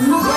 음.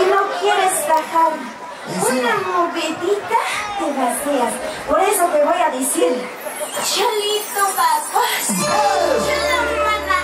y no quieres bajar. Una movedita te vacías. Por eso te voy a decir, cholito vacas, mana.